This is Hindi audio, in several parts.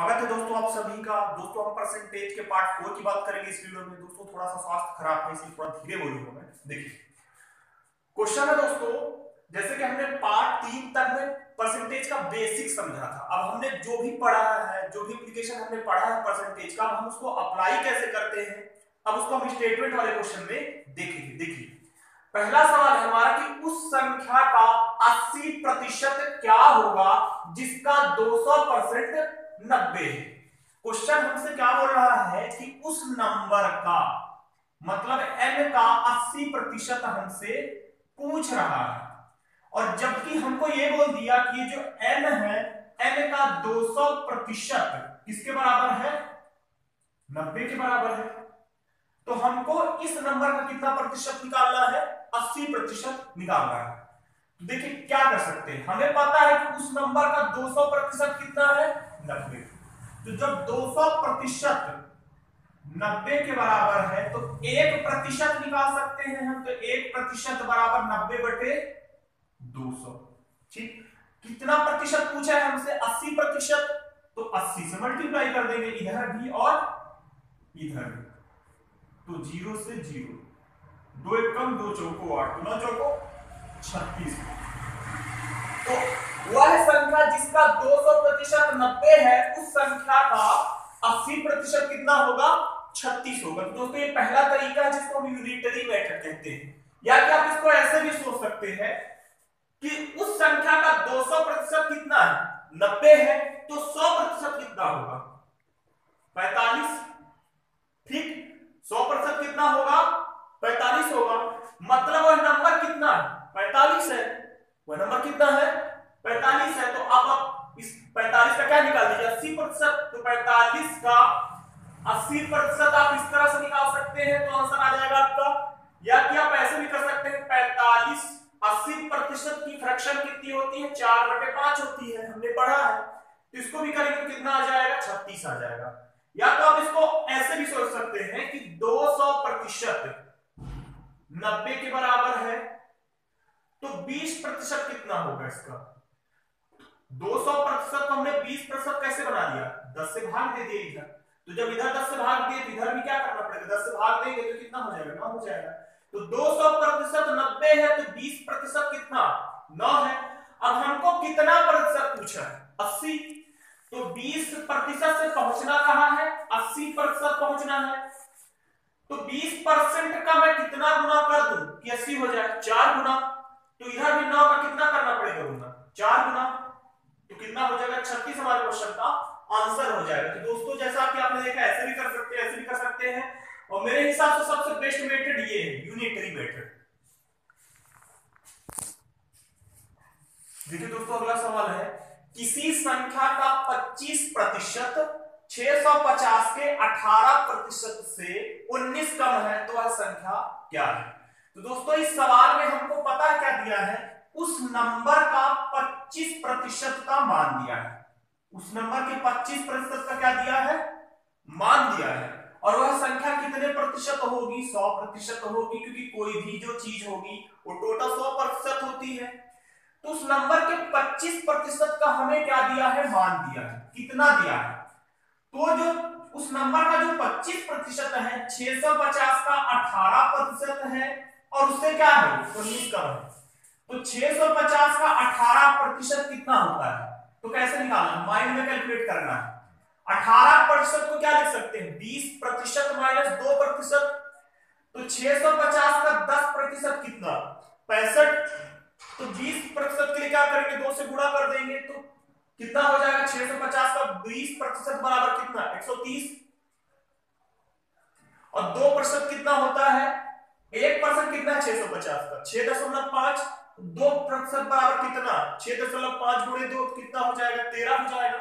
स्वागत है दोस्तों आप सभी का, दोस्तों हम परसेंटेज के पार्ट फोर की बात करेंगे इस वीडियो में। दोस्तों थोड़ा सा स्वास्थ्य खराब है, इसलिए थोड़ा धीरे बोलूँगा मैं। देखिए क्वेश्चन है दोस्तों, जैसे कि हमने पार्ट तीन तक में परसेंटेज का बेसिक समझा था। अब हमने जो भी पढ़ा है, जो भी एप्लीकेशन हमने पढ़ा है परसेंटेज का हम उसको अप्लाई कैसे करते हैं? अब उसको हम स्टेटमेंट वाले क्वेश्चन में देखेंगे। देखिए, पहला सवाल है हमारा कि उस संख्या का 80 प्रतिशत क्या होगा जिसका 200 परसेंट नब्बे। क्वेश्चन हमसे क्या बोल रहा है कि उस नंबर का मतलब एन का 80 प्रतिशत हमसे पूछ रहा है। और जबकि हमको ये बोल दिया कि जो n है n का 200 प्रतिशत किसके बराबर है? 90 के बराबर है। तो हमको इस नंबर का कितना प्रतिशत निकालना है? 80 प्रतिशत निकालना है। देखिए, क्या कर सकते हैं? हमें पता है कि उस नंबर का 200 प्रतिशत कितना है? 90 तो जब 200 प्रतिशत 90 के बराबर है तो एक प्रतिशत निकाल सकते हैं हम तो एक प्रतिशत बराबर 90 बटे 200 ठीक? कितना प्रतिशत पूछा है हमसे? 80 प्रतिशत। तो 80 से मल्टीप्लाई कर देंगे, इधर भी और इधर भी। तो ज़ीरो से ज़ीरो। दो एक कम, दो चौको आठ नौ चौको छत्तीस। तो वह संख्या जिसका 200 प्रतिशत नब्बे है, उस संख्या का 80 प्रतिशत कितना होगा? 36 होगा। तो दोस्तों, ये पहला तरीका है जिसको हम यूनिटरी मेथड कहते हैं। या कि आप इसको ऐसे भी सोच सकते हैं कि उस संख्या का 200 प्रतिशत कितना है? 90 है तो 100 प्रतिशत कितना होगा? 45 ठीक? 100 प्रतिशत कितना होगा? 45 होगा। मतलब वह नंबर कितना है? 45 है। वह नंबर कितना है? 45 है तो अब इस 45 का क्या निकाल दीजिए? 80 प्रतिशत तो 45 का 80 प्रतिशत आप इस तरह से निकाल सकते हैं तो आंसर आ जाएगा आपका, या कि आप ऐसे भी कर सकते हैं 45 80 प्रतिशत की फ्रैक्शन कितनी होती है? चार बटे पाँच होती है, हमने पढ़ा है। तो इसको भी करेंगे तो कितना आ जाएगा? छत्तीस आ जाएगा। या तो आप इसको ऐसे भी सोच सकते हैं कि 200 प्रतिशत नब्बे के बराबर है तो 20 प्रतिशत कितना होगा इसका? 200 प्रतिशत हमने 20 प्रतिशत कैसे बना दिया? 10 से भाग दे दिए इधर। तो जब इधर 10 से भाग दिए तो इधर भी क्या करना पड़ेगा? 10 से भाग देंगे तो कितना हो जाएगा? 9 हो जाएगा। तो 200 प्रतिशत नब्बे है तो 20 प्रतिशत कितना? 9 है। अब हमको कितना प्रतिशत पूछा है? 80 तो 20 प्रतिशत से पहुँचना कहाँ है? 80 प्रतिशत पहुँचना है। तो 20 परसेंट का मैं कितना गुना कर दूँ कि 80 हो जाए? चार गुना। तो इधर भी 9 का कितना करना पड़ेगा? गुना। चार गुना। तो कितना हो जाएगा? 36 हमारे क्वेश्चन का आंसर हो जाएगा। तो दोस्तों, जैसा कि आपने देखा, ऐसे भी कर सकते हैं, ऐसे भी कर सकते हैं। और मेरे हिसाब से सबसे बेस्ट मेथड ये है यूनिटरी मेथड देखिए दोस्तों, अगला सवाल है, किसी संख्या का 25 प्रतिशत 650 के 18 प्रतिशत से 19 कम है तो वह संख्या क्या है? तो दोस्तों, इस सवाल में हमको पता क्या दिया है? उस नंबर का 25 प्रतिशत का मान दिया है। उस नंबर के 25 प्रतिशत का क्या दिया है? मान दिया है। और वह संख्या कितने प्रतिशत होगी? 100 प्रतिशत होगी, क्योंकि कोई भी जो चीज़ होगी, वो टोटल 100 प्रतिशत होती है। तो उस नंबर के 25 प्रतिशत का हमें क्या दिया है? मान दिया है। कितना दिया है? तो जो, उस नंबर का जो 25 प्रतिशत है 650 का 18 प्रतिशत है, और उससे क्या है? उन्नीस है। तो 650 का 18 प्रतिशत कितना होता है? तो कैसे निकालना माइंड में कैलकुलेट करना है। 18 प्रतिशत को क्या लिख सकते हैं? 20 प्रतिशत माइनस दो प्रतिशत। तो 650 का 10 प्रतिशत कितना? पैंसठ। तो 20 प्रतिशत के लिए क्या करेंगे? दो से गुणा कर देंगे तो कितना हो जाएगा? 650 का 20 प्रतिशत बराबर कितना? 130 और दो प्रतिशत कितना होता है? एक परसेंट कितना है 650 का? छह दशमलव पाँच। दो प्रतिशत बराबर कितना? छह दशमलव पाँच गुणे दो कितना हो जाएगा? तेरह हो जाएगा।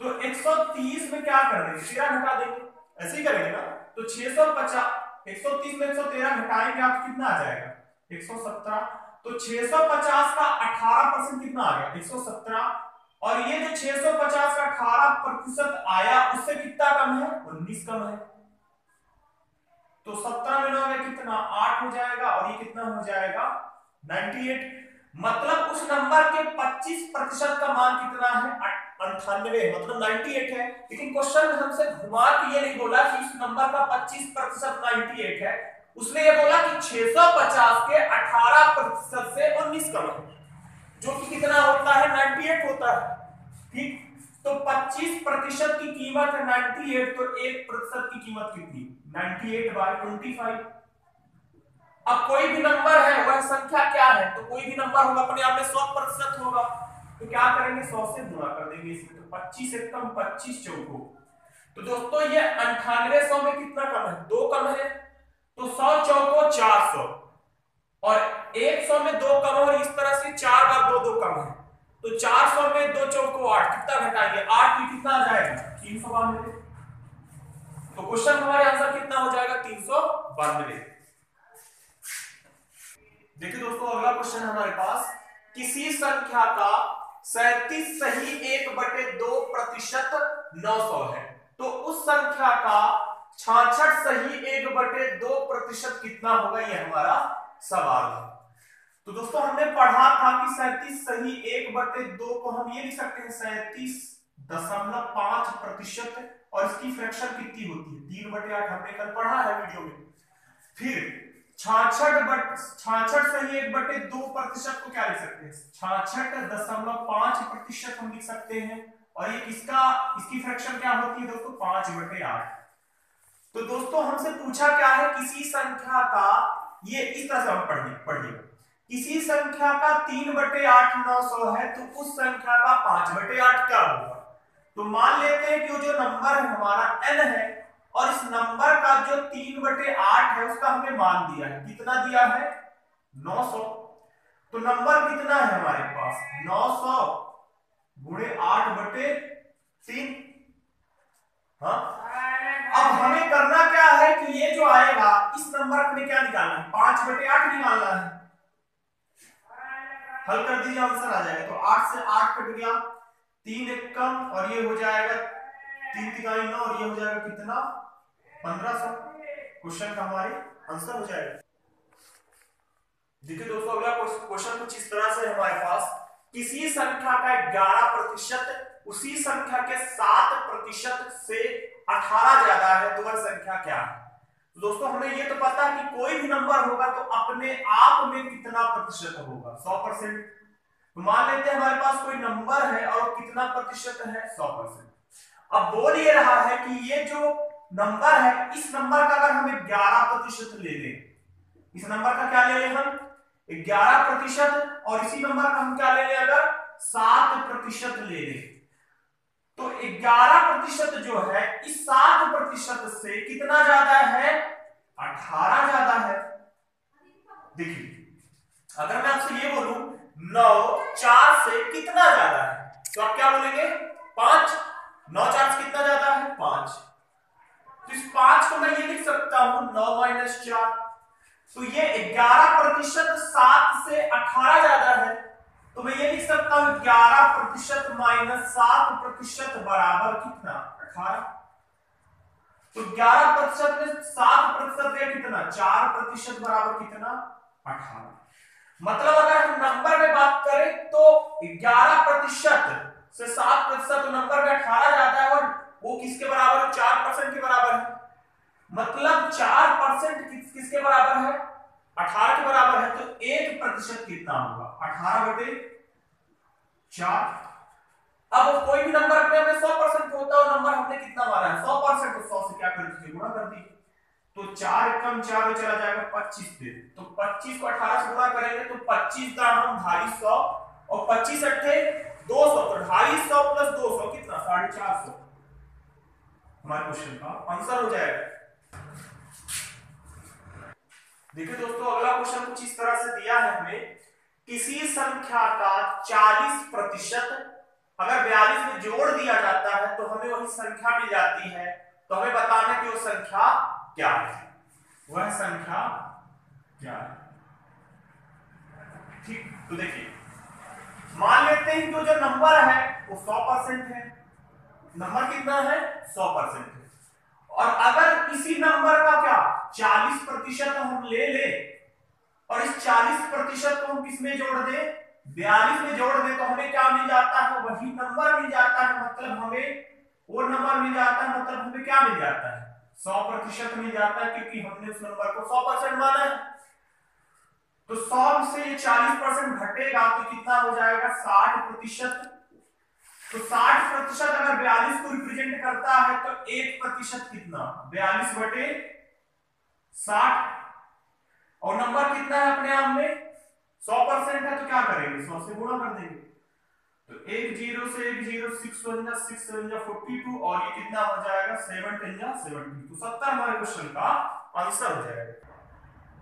तो 130 में क्या कर देंगे? तेरह घटा देंगे। ऐसे ही करेंगे ना? तो 650 130 में 113 घटाएँगे आप कितना आ जाएगा? 117 तो 650 का 18 परसेंट कितना आ गया? 117 और ये जो 650 का 18 प्रतिशत आया, उससे कितना कम है? 19 कम है। तो 17 में नौ कितना? 8 हो जाएगा। और ये कितना हो जाएगा? 98 मतलब उस नंबर के 25 प्रतिशत का मान कितना है? अंठानवे मतलब 98 है। लेकिन क्वेश्चन में हमसे घुमा के ये नहीं बोला कि इस नंबर का 25 प्रतिशत नाइनटी है। उसने ये बोला कि 650 के 18 प्रतिशत से 19 कम जो कि कितना होता है? 98 होता है। ठीक? तो 25 प्रतिशत की कीमत है 98 तो एक प्रतिशत की कीमत कितनी? 98 बाय 25 अब कोई भी नंबर है, वह संख्या क्या है? तो कोई भी नंबर होगा अपने आप में 100 प्रतिशत होगा। तो क्या करेंगे? 100 से गुणा कर देंगे इसमें तो 25 एकदम 25 चौको। तो दोस्तों, ये अंठानवे सौ में कितना कम है? दो कम है। तो 100 चौको 400 और 100 में दो कम और इस तरह से चार बार दो दो कम है। तो 400 में दो चौको, आठ। कितना घटाएँगे? आठ में कितना आ जाएगा? तीन सौ बानवे। तो क्वेश्चन हमारे आंसर कितना हो जाएगा? तीन सौ बानवे। देखिए दोस्तों, अगला क्वेश्चन हमारे पास। किसी संख्या का सैतीस सही एक बटे दो प्रतिशत नौ सौ है। तो उस संख्या का छाछठ सही एक बटे दो प्रतिशत कितना होगा, ये हमारा सवाल है। तो दोस्तों, हमने पढ़ा था कि सैतीस सही एक बटे दो को हम ये लिख सकते हैं, सैतीस दशमलव पाँच प्रतिशत, और इसकी फ्रैक्शन कितनी होती है? तीन बटे आठ हमने कल पढ़ा है वीडियो में। फिर छाछठ एक बटे दो प्रतिशत को क्या लिख सकते हैं? छाछठ दशमलव पाँच प्रतिशत हम लिख सकते हैं। और ये किसका, इसकी फ्रैक्शन क्या होती है दोस्तों? पाँच बटे आठ। तो दोस्तों, हमसे पूछा क्या है? किसी संख्या का, ये इस तरह से हम पढ़िए पढ़िए। किसी संख्या का तीन बटे आठ नौ सौ है तो उस संख्या का पाँच बटे आठ क्या होगा? तो मान लेते हैं कि जो नंबर है, हमारा एन है और इस नंबर का जो तीन बटे आठ है, उसका हमें मान दिया है। कितना दिया है? नौ सौ। तो नंबर कितना है हमारे पास? नौ सौ गुणे आठ बटे तीन। हाँ? अब हमें करना क्या है कि ये जो आएगा, इस नंबर में क्या निकालना है? पाँच बटे आठ निकालना है। हल कर दीजिए, आंसर आ जाएगा। तो आठ से आठ कट गया, तीन एक कम, और ये हो जाएगा तीन तिकाई नौ और ये हो जाएगा कितना? पंद्रह सौ। क्वेश्चन का हमारे आंसर हो जाएगा। देखिए दोस्तों, अगला क्वेश्चन कुछ इस तरह से हमारे पास। किसी संख्या का ग्यारह प्रतिशत, उसी संख्या के सात प्रतिशत से अठारह ज़्यादा है तो वह संख्या क्या है? दोस्तों, हमें ये तो पता है कि कोई भी नंबर होगा तो अपने आप में कितना प्रतिशत होगा? सौ परसेंट। तो मान लेते हैं हमारे पास कोई नंबर है और कितना प्रतिशत है? सौ परसेंट। अब बोल ये रहा है कि ये जो नंबर है, इस नंबर का अगर हमें ग्यारह प्रतिशत ले लें, इस नंबर का क्या ले लें हम? ग्यारह प्रतिशत और इसी नंबर का हम क्या ले लें अगर? सात प्रतिशत ले लें। तो 11 प्रतिशत जो है, इस सात प्रतिशत से कितना ज़्यादा है? 18 ज़्यादा है। देखिए, अगर मैं आपसे ये बोलूँ, नौ चार से कितना ज़्यादा है? तो आप क्या बोलेंगे? पाँच। नौ चार कितना ज़्यादा है? पाँच। तो इस पाँच को मैं ये लिख सकता हूँ, नौ माइनस चार। तो ये ग्यारह प्रतिशत सात से अठारह ज़्यादा है। तो मैं ये लिख सकता हूँ, ग्यारह प्रतिशत माइनस सात प्रतिशत बराबर कितना? अठारह। तो ग्यारह प्रतिशत में सात प्रतिशत कितना? चार प्रतिशत बराबर कितना? अठारह। मतलब अगर हम नंबर में बात करें तो ग्यारह प्रतिशत से सात प्रतिशत तो नंबर में अठारह जाता है और वो किसके बराबर है? चार परसेंट के बराबर है। मतलब चार परसेंट किस, किसके बराबर है? अठारह के बराबर है तो एक प्रतिशत कितना होगा? अठारह बटे चार। अब कोई भी नंबर अपने में सौ परसेंट होता है नंबर हमने कितना मारा है? सौ परसेंट तो सौ से क्या कर दीजिए गुणा कर दीजिए तो चार कम चार में चला जाएगा पच्चीस पे। तो पच्चीस को अठारह से गुणा करेंगे तो पच्चीस का हम ढाई सौ और पच्चीस अट्ठे दो सौ तो सौ प्लस दो सौ कितना? साढ़े चार सौ। हमारे क्वेश्चन का आंसर हो जाएगा। देखिए दोस्तों, अगला क्वेश्चन कुछ इस तरह से दिया है हमें। किसी संख्या का 40 प्रतिशत अगर बयालीस में जोड़ दिया जाता है तो हमें वही संख्या मिल जाती है। तो हमें बताना कि वो संख्या क्या है। वह संख्या क्या है? ठीक तो देखिए। मान लेते हैं कि जो नंबर है वो 100 परसेंट है। नंबर कितना है? 100 परसेंट है। और अगर इसी नंबर का क्या? 40 प्रतिशत हम ले ले और इस 40 प्रतिशत को हम किसमें जोड़ दे? बयालीस में जोड़ दे तो हमें क्या मिल जाता है? वही नंबर मिल जाता है। मतलब हमें वो नंबर मिल जाता है मतलब हमें क्या मिल जाता है? सौ प्रतिशत मिल जाता है क्योंकि हमने उस नंबर को सौ परसेंट माना है। तो सौ से ये चालीस परसेंट घटेगा तो कितना हो जाएगा? साठ प्रतिशत। तो साठ प्रतिशत अगर बयालीस को रिप्रेजेंट करता है तो एक प्रतिशत कितना? बयालीस बटे साठ। और नंबर कितना है अपने आप में? सौ परसेंट है तो क्या करेंगे? सौ से गुणा कर देंगे। तो एक ज़ीरो से एक zero six one six seven forty two और ये कितना हो जाएगा? सेवन टेन जा सेवेंटी तो सत्तर हमारे क्वेश्चन का आंसर हो जाएगा।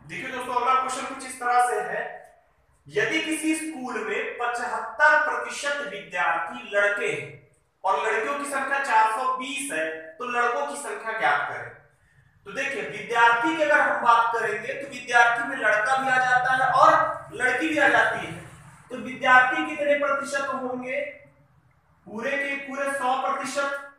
देखिए दोस्तों, अगला क्वेश्चन कुछ इस तरह से है। यदि किसी स्कूल में पचहत्तर प्रतिशत विद्यार्थी लड़के हैं और लड़कियों की संख्या 420 है तो लड़कों की संख्या ज्ञात करें। तो देखिए, विद्यार्थी की अगर हम बात करेंगे तो विद्यार्थी में लड़का भी आ जाता है और लड़की भी आ जाती है। तो विद्यार्थी कितने प्रतिशत होंगे? पूरे के पूरे सौ प्रतिशत।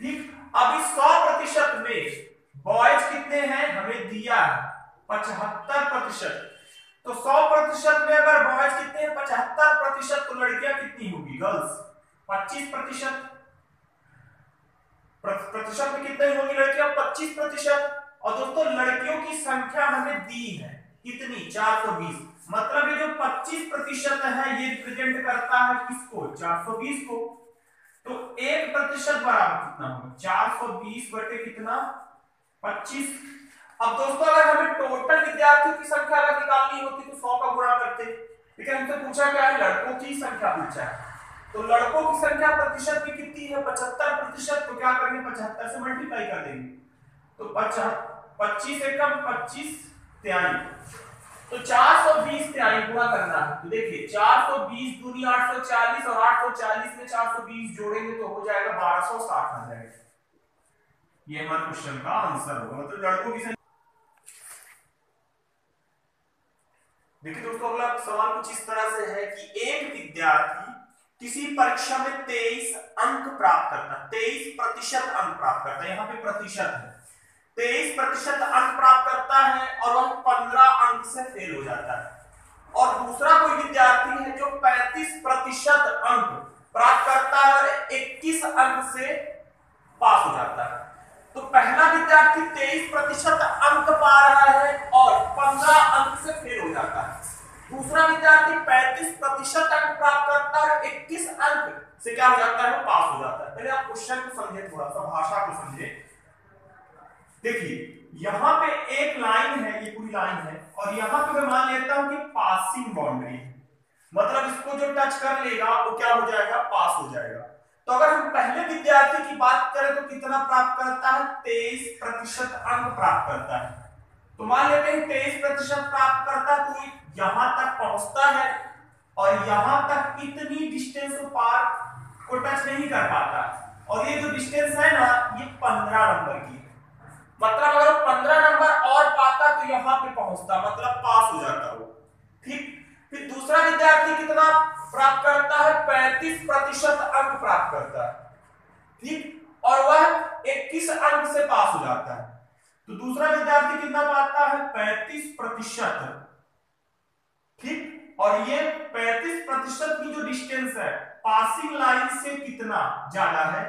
ठीक अब इस सौ प्रतिशत में बॉयज़ कितने हैं? हमें दिया है। पचहत्तर प्रतिशत। तो सौ प्रतिशत में अगर बॉयज़ कितने हैं? पचहत्तर प्रतिशत तो लड़कियाँ कितनी होगी? गर्ल्स पच्चीस प्रतिशत। प्रतिशत में कितनी होगी लड़कियाँ? पच्चीस प्रतिशत। और दोस्तों, लड़कियों की संख्या हमें दी है। कितनी? चार सौ बीस। मतलब ये जो पच्चीस प्रतिशत है, ये रिप्रेजेंट करता है किसको? चार सौ बीस को। तो एक प्रतिशत बराबर कितना होगा? चार सौ बीस बटे कितना? पच्चीस। अब दोस्तों, अगर हमें टोटल विद्यार्थियों की संख्या अगर निकालनी होती तो सौ का गुणा करते। लेकिन हमसे पूछा क्या है? लड़कों की संख्या पूछा है। तो लड़कों की संख्या प्रतिशत की कितनी है? पचहत्तर प्रतिशत तो क्या करेंगे? पचहत्तर से मल्टीप्लाई कर देंगे। तो पच्चीस एकम पच्चीस त्याई तो 420 त्याई पूरा करना है। तो देखिए 420 दूनी 840 और 840 में 420 जोड़ेंगे तो हो जाएगा 1260 आ जाएगा। ये हमारे क्वेश्चन का आंसर होगा। मतलब लड़कों की देखिए दोस्तों, अगला सवाल कुछ इस तरह से है कि एक विद्यार्थी किसी परीक्षा में 23 अंक प्राप्त करता है 23 प्रतिशत अंक प्राप्त करता है। यहाँ पे प्रतिशत है। 23 प्रतिशत अंक प्राप्त करता है और वह 15 अंक से फेल हो जाता है। और दूसरा कोई विद्यार्थी है जो 35 प्रतिशत अंक प्राप्त करता है और 21 अंक से पास हो जाता है। तो पहला विद्यार्थी 23 प्रतिशत अंक पा रहा है और 15 अंक से फेल हो जाता है। दूसरा विद्यार्थी 35 प्रतिशत अंक प्राप्त करता है 21 अंक से क्या हो जाता है पास हो जाता है। पहले आप क्वेश्चन को समझे, थोड़ा सा भाषा को समझे। देखिए, यहाँ पे एक लाइन है, ये पूरी लाइन है, और यहाँ पे मैं मान लेता हूँ कि पासिंग बाउंड्री मतलब इसको जो टच कर लेगा, वो क्या हो जाएगा? पास हो जाएगा। तो अगर हम पहले विद्यार्थी की बात करें तो कितना प्राप्त करता है? तेईस प्रतिशत अंक प्राप्त करता है। तो मान लेते हैं तेईस प्रतिशत प्राप्त करता तो यहाँ तक पहुँचता है और यहाँ तक इतनी डिस्टेंस पार को टच नहीं कर पाता। और ये जो डिस्टेंस है ना, ये पंद्रह नंबर की मतलब अगर पंद्रह नंबर और पाता तो यहाँ पे पहुँचता मतलब पास हो जाता वो। ठीक? फिर दूसरा विद्यार्थी कितना प्राप्त करता है? पैंतीस प्रतिशत अंक प्राप्त करता है ठीक? और वह इक्कीस अंक से पास हो जाता है। तो दूसरा विद्यार्थी कितना पाता है? पैंतीस प्रतिशत। ठीक? और ये पैंतीस प्रतिशत की जो डिस्टेंस है पासिंग लाइन से कितना ज़्यादा है?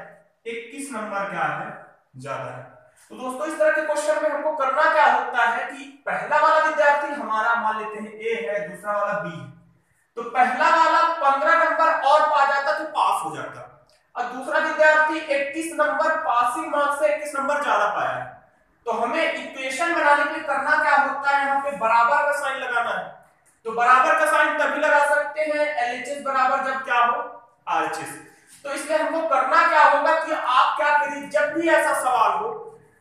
इक्कीस नंबर क्या है, ज़्यादा है। तो दोस्तों, इस तरह के क्वेश्चन में हमको करना क्या होता है कि पहला वाला विद्यार्थी हमारा मान लेते हैं ए है, दूसरा वाला बी है। तो पहला वाला पंद्रह नंबर और पा जाता तो पास हो जाता। और दूसरा विद्यार्थी इक्कीस नंबर पासिंग मार्क्स से इक्कीस नंबर ज़्यादा पाया। है तो हमें इक्वेशन बनाने के लिए करना क्या होता है? यहाँ पे बराबर का साइन लगाना है। तो बराबर का साइन तभी लगा सकते हैं एलएचएस बराबर जब क्या हो? आरएचएस तो इसलिए हमको करना क्या होगा कि आप क्या करिए, जब भी ऐसा सवाल हो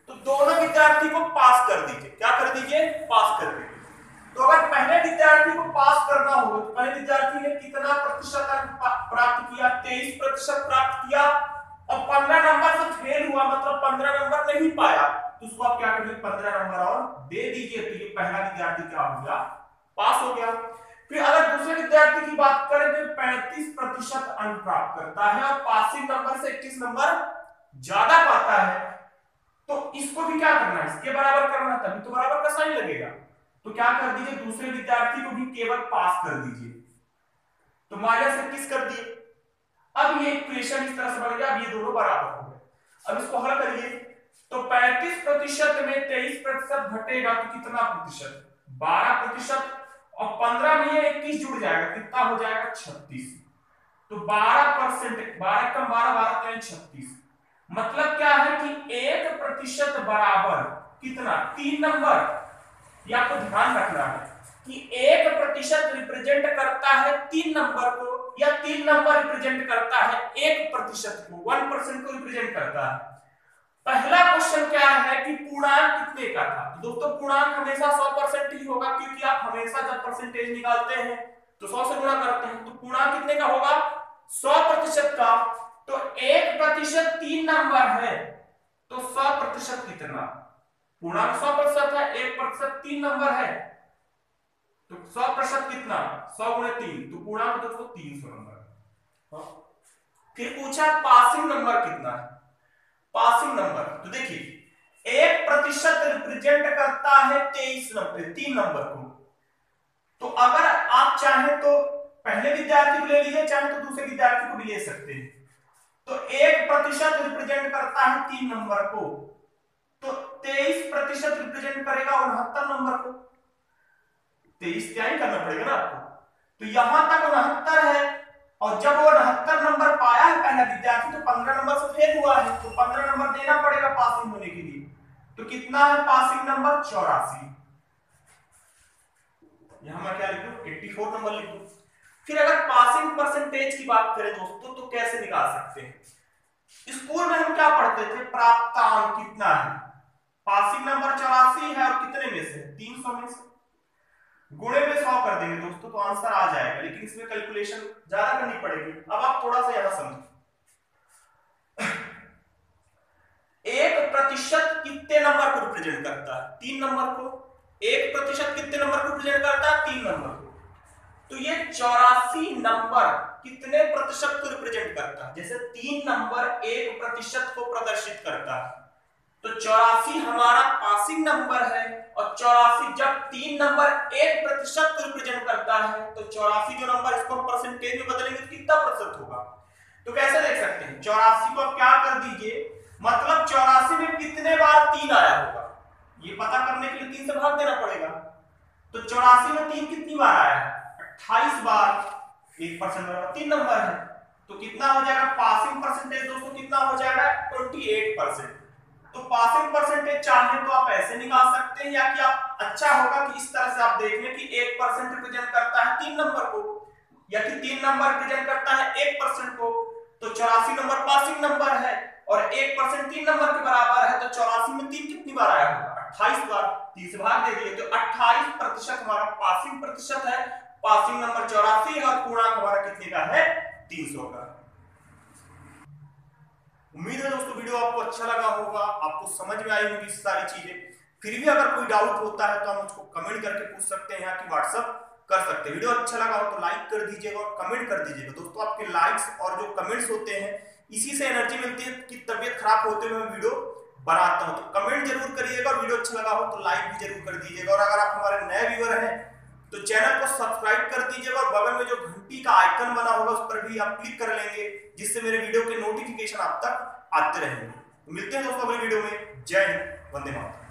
तो दोनों विद्यार्थी को पास कर दीजिए। क्या कर दीजिए? पास कर दीजिए। तो अगर पहले विद्यार्थी को पास करना हो तो पहले विद्यार्थी ने कितना प्रतिशत प्राप्त किया? तेईस प्रतिशत प्राप्त किया। और पंद्रह नंबर से फेल हुआ मतलब पंद्रह नंबर नहीं पाया। तो उसको आप क्या करिए पंद्रह नंबर और दे दीजिए। तो ये पहला विद्यार्थी क्या हो गया? पास हो गया। फिर अगर दूसरे विद्यार्थी की बात करें तो पैंतीस प्रतिशत अंक प्राप्त करता है और पासिंग नंबर से इक्कीस नंबर ज़्यादा पाता है। तो इसको भी क्या करना है? इसके बराबर करना तभी तो बराबर का साइन लगेगा। तो क्या कर दीजिए? दूसरे विद्यार्थी को भी केवल पास कर दीजिए। तो माइनस इक्कीस कर दिए। अब ये इक्वेशन इस तरह से बन गया। अब ये दोनों बराबर हो गए। अब इसको हल करिए। तो 35 प्रतिशत में 23 प्रतिशत घटेगा तो कितना प्रतिशत? 12 प्रतिशत और 15 में ये 21 जुड़ जाएगा, कितना हो जाएगा? 36 तो 12 परसेंट, बारह कम बारह बारह तो छत्तीस। मतलब क्या है कि एक प्रतिशत बराबर कितना? तीन नंबर। ये आपको ध्यान रखना है कि एक प्रतिशत रिप्रेजेंट करता है तीन नंबर को, या तीन नंबर रिप्रेजेंट करता है एक प्रतिशत को, वन परसेंट को रिप्रेजेंट करता है। पहला क्वेश्चन क्या है कि पूर्णांक कितने का था? तो दोस्तों, पूर्णांक हमेशा सौ परसेंट ही होगा, क्योंकि आप हमेशा जब परसेंटेज निकालते हैं तो सौ से गुणा करते हैं तो पूर्णांक कितने का होगा? सौ प्रतिशत का। तो एक प्रतिशत तीन नंबर है तो सौ प्रतिशत कितना? पूर्णांक सौ प्रतिशत है, एक प्रतिशत तीन नंबर है। तो सौ प्रतिशत कितना? सौ गुणे तीन तो पूर्णांक दोस्तों तीन सौ नंबर। हाँ। फिर पूछा पासिंग नंबर कितना है? Passing number. तो देखिए, एक प्रतिशत रिप्रेजेंट करता है तेईस नंबर, तीन नंबर को। तो अगर आप चाहें तो पहले विद्यार्थी को ले लीजिए, चाहे तो दूसरे विद्यार्थी को भी ले सकते हैं। तो एक प्रतिशत रिप्रेजेंट करता है तीन नंबर को। तो तेईस प्रतिशत रिप्रेजेंट करेगा उनहत्तर नंबर को। तेईस ही करना पड़ेगा ना आपको? तो यहाँ तक उनहत्तर है, और जब वो उनहत्तर नंबर पाया है पहला विद्यार्थी तो पंद्रह नंबर से फेल हुआ है तो पंद्रह नंबर देना पड़ेगा पासिंग होने के लिए। तो कितना है पासिंग नंबर चौरासी। यहाँ मैं क्या लिखू? एट्टी फोर नंबर लिखू। फिर अगर पासिंग परसेंटेज की बात करें दोस्तों तो कैसे निकाल सकते हैं? स्कूल में हम क्या पढ़ते थे? प्राप्तांक कितना है? पासिंग नंबर चौरासी है और कितने में से? तीन सौ में से। गुणे में सौ कर देंगे दोस्तों तो आंसर आ जाएगा, लेकिन इसमें कैलकुलेशन ज़्यादा करनी पड़ेगी। अब आप थोड़ा सा यहाँ समझो। एक प्रतिशत कितने नंबर को रिप्रेजेंट करता है? तीन नंबर को। एक प्रतिशत कितने नंबर को रिप्रेजेंट करता है? तीन नंबर को। तो ये चौरासी नंबर कितने प्रतिशत को रिप्रेजेंट करता है? जैसे तीन नंबर एक प्रतिशत को प्रदर्शित करता है। तो चौरासी हमारा पासिंग नंबर है और चौरासी जब तीन नंबर एक प्रतिशत को रिप्रेजेंट करता है तो चौरासी जो नंबर इसको हम परसेंटेज में बदलेंगे तो कितना प्रतिशत होगा? तो कैसे देख सकते हैं? चौरासी को आप क्या कर दीजिए? मतलब चौरासी में कितने बार तीन आया होगा? ये पता करने के लिए तीन से भाग देना पड़ेगा। तो चौरासी में तीन कितनी बार आया अट्ठाईस बार एक परसेंट तीन नंबर है। तो कितना हो जाएगा? पासिंग परसेंटेज दोस्तों कितना हो जाएगा? Twenty eight percent. तो पासिंग परसेंटेज चाहे तो आप ऐसे निकाल सकते हैं या कि आप अच्छा होगा कि इस तरह से आप देख लें कि एक परसेंट रिप्रेजेंट करता है तीन नंबर को, या कि तीन नंबर रिप्रेजेंट करता है एक परसेंट को। तो चौरासी नंबर पासिंग नंबर है और एक परसेंट तीन नंबर के बराबर है तो चौरासी में तीन कितनी बार आया होगा? अट्ठाईस बार। तीस भाग दे दिए तो अट्ठाईस प्रतिशत हमारा पासिंग प्रतिशत है। पासिंग नंबर चौरासी और पूर्णांक हमारा कितने का है? तीन सौ का। उम्मीद है दोस्तों, वीडियो आपको अच्छा लगा होगा, आपको समझ में आई होगी सारी चीज़ें। फिर भी अगर कोई डाउट होता है तो हम उसको कमेंट करके पूछ सकते हैं की व्हाट्सअप कर सकते हैं। वीडियो अच्छा लगा हो तो लाइक कर दीजिएगा और कमेंट कर दीजिएगा। दोस्तों, आपके लाइक्स और जो कमेंट्स होते हैं, इसी से एनर्जी मिलती है कि तबियत खराब होते हुए मैं वीडियो बनाता हूँ। तो कमेंट ज़रूर करिएगा वीडियो अच्छा लगा हो तो लाइक भी ज़रूर कर दीजिएगा। और अगर आप हमारे नए व्यूअर हैं तो चैनल को सब्सक्राइब कर दीजिएगा और बगल में जो घंटी का आइकन बना होगा, उस पर भी आप क्लिक कर लेंगे, जिससे मेरे वीडियो के नोटिफिकेशन आप तक आते रहेंगे। तो मिलते हैं दोस्तों अगले वीडियो में। जय हिंद, वंदे मातरम।